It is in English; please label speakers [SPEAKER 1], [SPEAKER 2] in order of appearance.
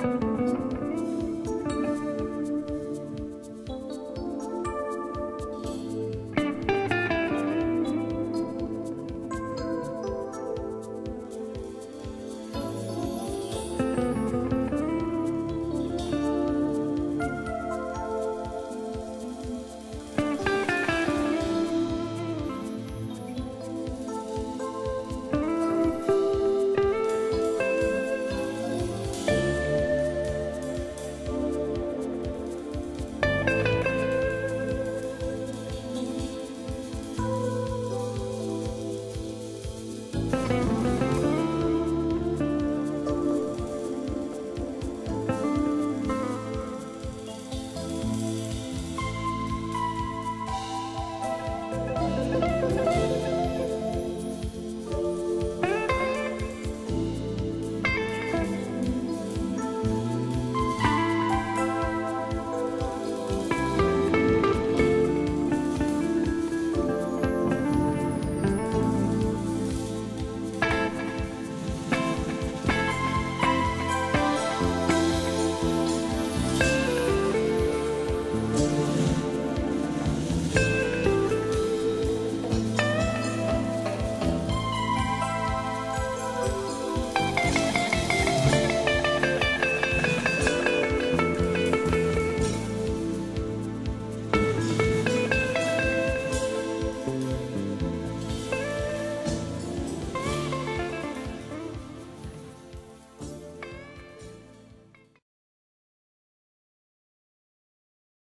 [SPEAKER 1] you